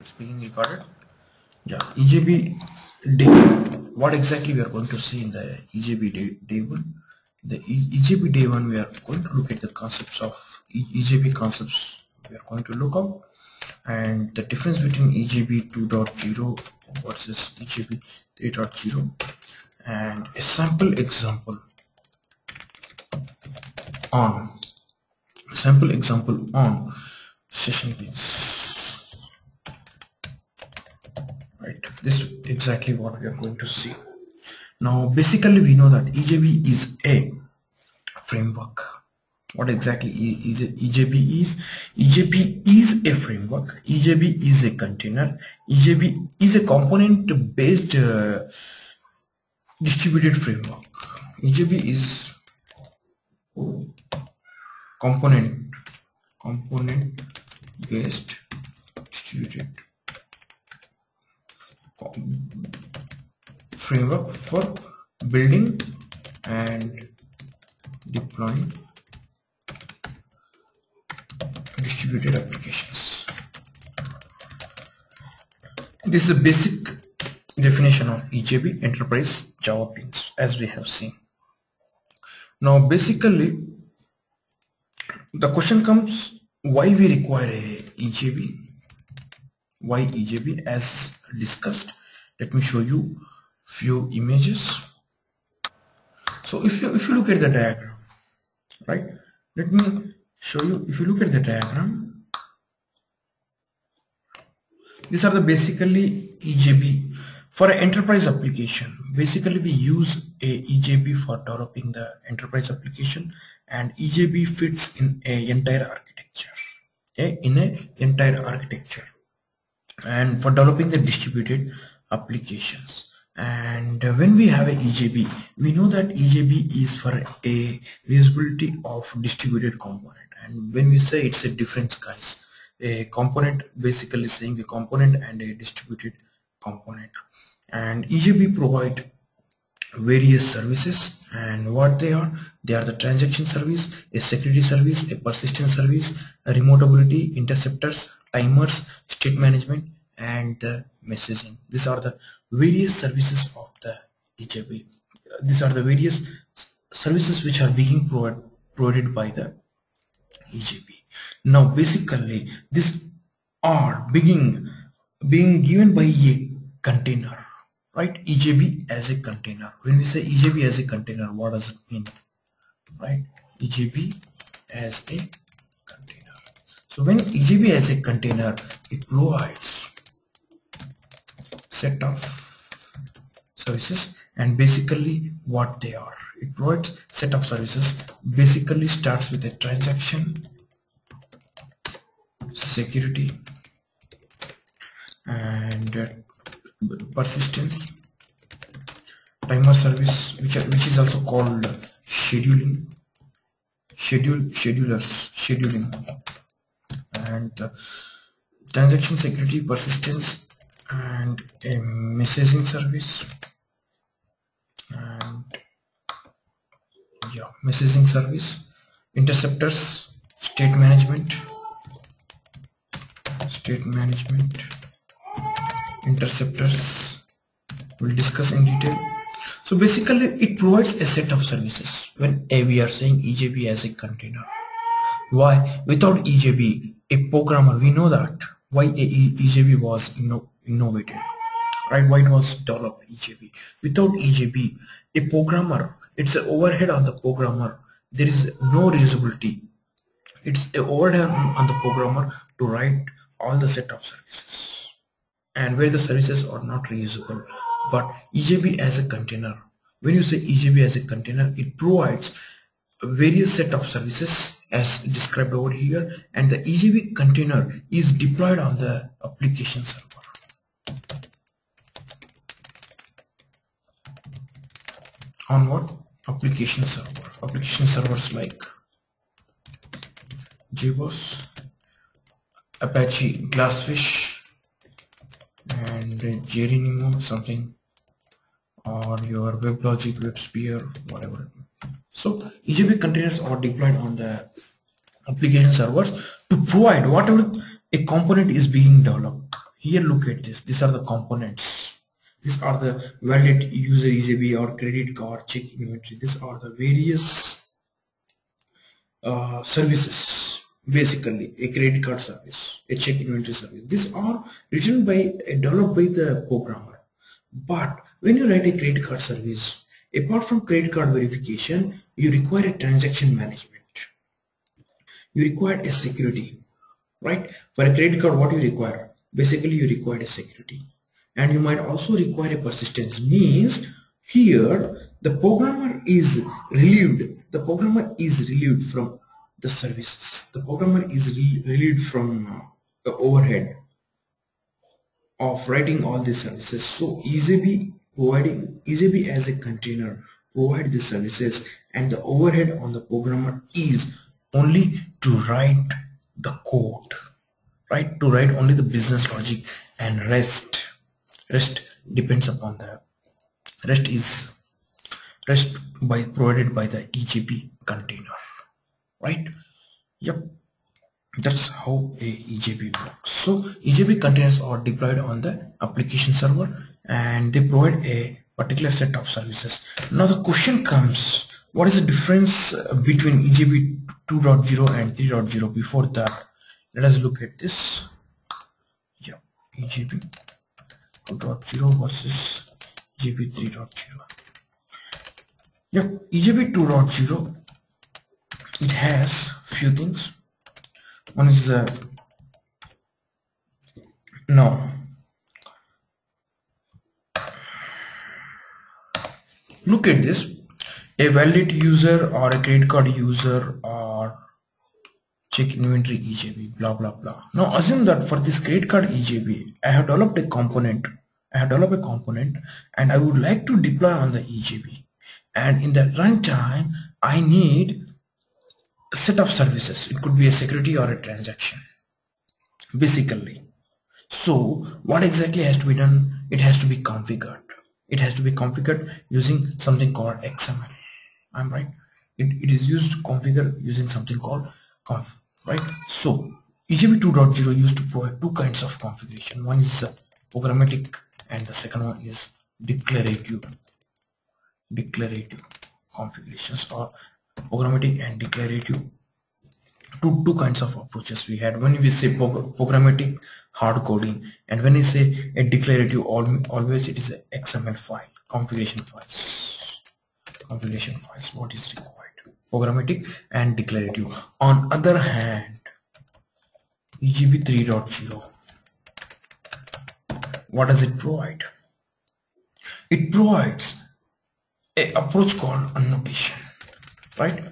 it's being recorded yeah. EJB day what exactly we are going to see in the EJB day, day one? The EJB day one we are going to look at the concepts of EJB concepts we are going to look up. And the difference between EJB 2.0 versus EJB 3.0 and a sample example on sample example on session beans right this is exactly what we are going to see. Now basically we know that EJB is a framework. What exactly is EJB is? EJB is a framework. EJB is a container. EJB is a component based uh, distributed framework. EJB is component component based distributed framework for building and deploying distributed applications. This is a basic definition of EJB enterprise Java beans as we have seen. Now basically the question comes why we require a EJB why EJB as discussed let me show you few images. So if you if you look at the diagram right? Let me show you if you look at the diagram these are the basically EJB for an enterprise application basically we use a EJB for developing the enterprise application and EJB fits in a entire architecture okay? In a entire architecture. And for developing the distributed applications. And when we have a EJB we know that EJB is for a visibility of distributed component. And when we say it's a difference guys a component basically saying a component and a distributed component. And EJB provide various services. And what they are they are the transaction service a security service a persistent service a remoteability interceptors timers state management and the messaging these are the various services of the EJB these are the various services which are being provided provided by the EJB now basically these are being being given by a container right? EJB as a container. When we say EJB as a container what does it mean? Right? EJB as a container. So when EJB as a container it provides set of services and basically what they are. It provides set of services basically starts with a transaction security and uh, persistence timer service which are, which is also called scheduling schedule schedulers scheduling and uh, transaction security persistence and a messaging service. And yeah messaging service. Interceptors state management. State management. Interceptors we'll discuss in detail. So basically it provides a set of services when a we are saying EJB as a container. Why? Without EJB a programmer we know that why a EJB was inno- innovated right why it was developed EJB without EJB a programmer it's an overhead on the programmer. There is no reusability. It's an overhead on the programmer to write all the set of services. And where the services are not reusable. But EJB as a container when you say EJB as a container it provides a various set of services as described over here. And the EJB container is deployed on the application server on what? Application server. Application servers like JBoss Apache Glassfish and Geronimo something or your WebLogic, WebSphere, whatever. So EJB containers are deployed on the application servers to provide whatever a component is being developed. Here look at this. These are the components these are the valid user EJB or credit card check inventory. These are the various uh, services basically a credit card service a check inventory service. These are written by developed by the programmer. But when you write a credit card service apart from credit card verification you require a transaction management. You require a security right? For a credit card what you require? Basically you require a security and you might also require a persistence. Means here the programmer is relieved. The programmer is relieved from the services. The programmer is relieved from the overhead of writing all these services. So EJB providing EJB as a container provide the services and the overhead on the programmer is only to write the code. Right? To write only the business logic and rest rest depends upon the rest is rest by provided by the EJB container right? Yep. That's how a EJB works. So EJB containers are deployed on the application server and they provide a particular set of services. Now the question comes what is the difference between EJB 2.0 and 3.0 before that? Let us look at this. Yeah EJB 2.0 versus EJB 3.0 yeah EJB 2.0 dot zero. it has few things. One is uh, no. Look at this. A valid user or a credit card user or check inventory EJB blah blah blah. Now assume that for this credit card EJB I have developed a component. I have developed a component and I would like to deploy on the EJB and in the runtime I need a set of services. It could be a security or a transaction basically. So what exactly has to be done? It has to be configured. It has to be configured using something called XML I'm right? It, it is used to configure using something called conf right? So EJB 2.0 used to provide two kinds of configuration. One is uh, programmatic and the second one is declarative. Declarative configurations or programmatic and declarative. Two two kinds of approaches we had. When we say programmatic hard coding and when we say a declarative always it is a xml file configuration files. Configuration files what is required programmatic and declarative. On other hand EJB 3.0 what does it provide? It provides a approach called annotation right?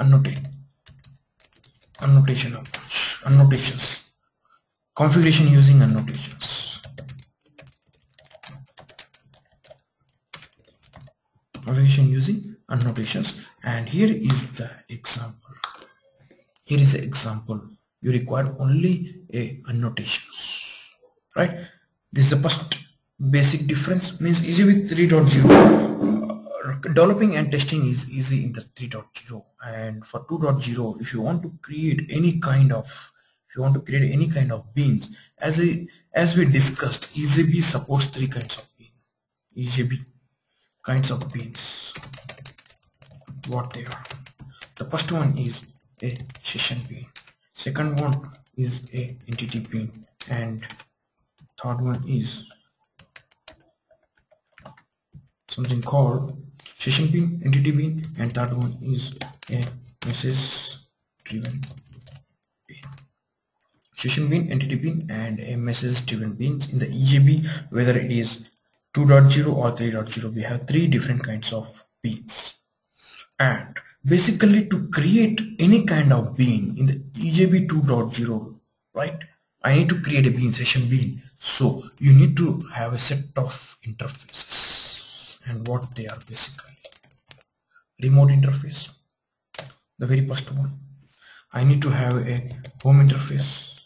Annotate annotation approach annotations configuration using annotations. Configuration using annotations and here is the example. Here is the example. You require only a annotations right? This is the first basic difference. Means easy with 3.0 uh, developing and testing is easy in the 3.0 and for 2.0 if you want to create any kind of if you want to create any kind of beans as a as we discussed EJB supports three kinds of beans. EJB kinds of beans what they are. The first one is a session bean second one is a entity bean and third one is something called session bean entity bean and third one is a message driven bean session bean entity bean and a message driven beans in the EJB whether it is 2.0 or 3.0 we have three different kinds of beans and basically to create any kind of bean in the EJB 2.0 right? I need to create a bean session bean. So you need to have a set of interfaces and what they are basically. Remote interface the very first one. I need to have a home interface.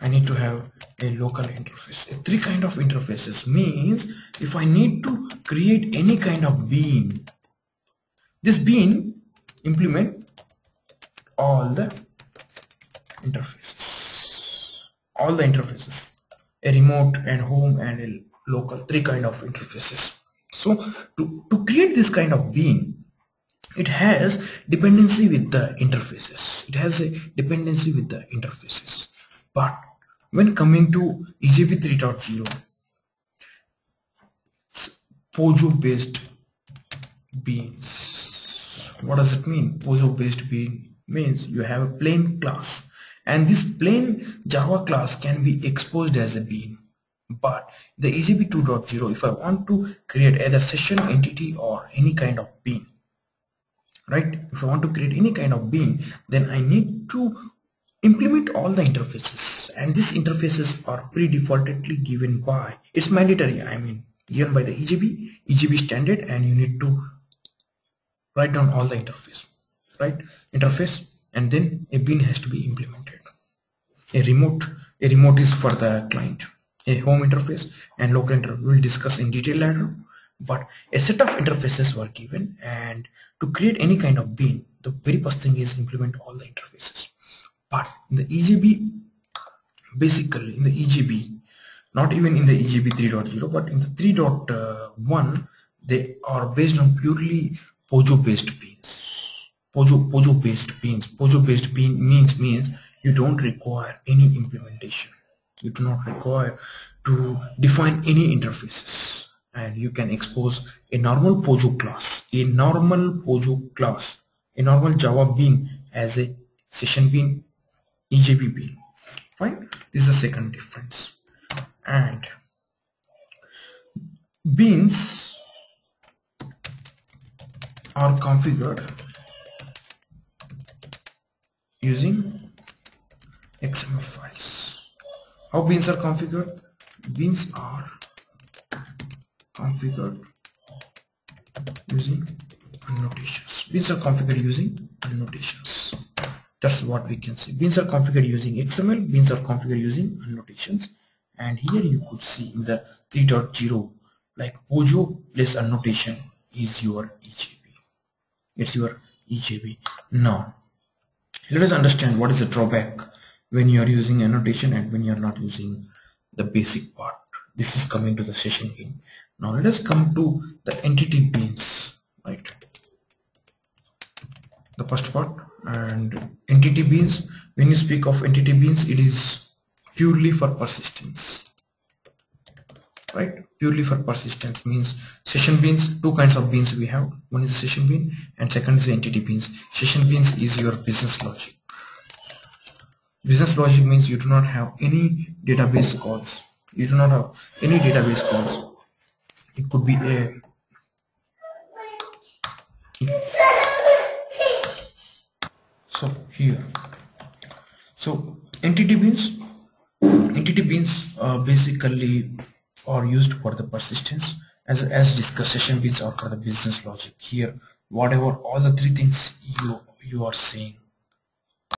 I need to have a local interface. A three kind of interfaces means if I need to create any kind of bean this bean implement all the interfaces all the interfaces a remote and home and a local three kind of interfaces. So to, to create this kind of bean it has dependency with the interfaces. It has a dependency with the interfaces. But when coming to EJB 3.0 POJO based beans what does it mean? POJO based bean means you have a plain class. And this plain Java class can be exposed as a bean but the EJB 2.0 if I want to create either session entity or any kind of bean right? If I want to create any kind of bean then I need to implement all the interfaces. And these interfaces are pre-defaultedly given by it's mandatory I mean given by the EJB EJB standard and you need to write down all the interface right? Interface and then a bean has to be implemented. A remote a remote is for the client. A home interface and local interface we'll discuss in detail later. But a set of interfaces were given and to create any kind of bean the very first thing is implement all the interfaces. But in the EJB basically in the EJB not even in the EJB 3.0 but in the 3.1 they are based on purely POJO based beans POJO, POJO based beans POJO based bean means means you don't require any implementation you do not require to define any interfaces and you can expose a normal POJO class, a normal POJO class, a normal Java bean as a session bean, EJB bean. Fine. This is the second difference. And beans are configured using XML files. How beans are configured? Beans are configured using annotations. Beans are configured using annotations. That's what we can see. Beans are configured using xml beans are configured using annotations. And here you could see in the 3.0 like pojo plus annotation is your ejb it's your ejb now let us understand what is the drawback when you are using annotation and when you are not using the basic part. This is coming to the session bean now let us come to the entity beans right? The first part and entity beans when you speak of entity beans it is purely for persistence right purely for persistence means session beans two kinds of beans we have. One is session bean and second is the entity beans. Session beans is your business logic. Business logic means you do not have any database calls. You do not have any database calls. It could be a so here. So entity beans entity beans uh, basically are used for the persistence as as discussed session beans are for the business logic. Here whatever all the three things you you are saying